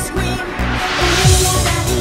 scream. Ooh, daddy,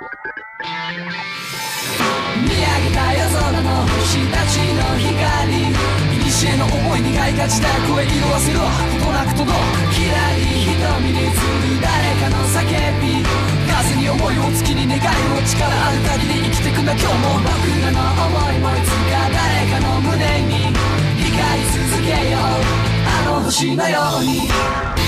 上げた夜空の日立の光古の思いにがいがちだ声色あせろことなく届くひらり瞳に映る誰かの叫び風に思いを月に願いを力ある限り生きてくんだ今日も僕らの思いもいつか誰かの胸に光り続けよう。あの星のように。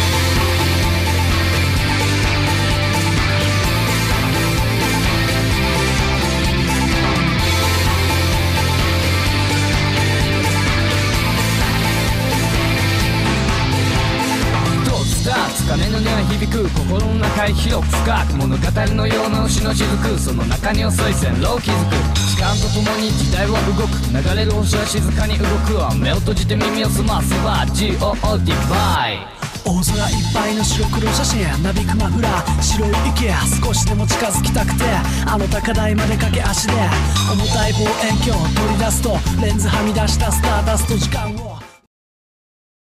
鐘の音は響く心の中へ広く深く物語のような星の雫その中に遅い線路を築く時間とともに時代は動く流れる星は静かに動くわ目を閉じて耳を澄ませば GOOD バイ大空いっぱいの白黒写真なびくマフラー白い池少しでも近づきたくてあの高台まで駆け足で重たい望遠鏡を取り出すとレンズはみ出したスターダスト時間を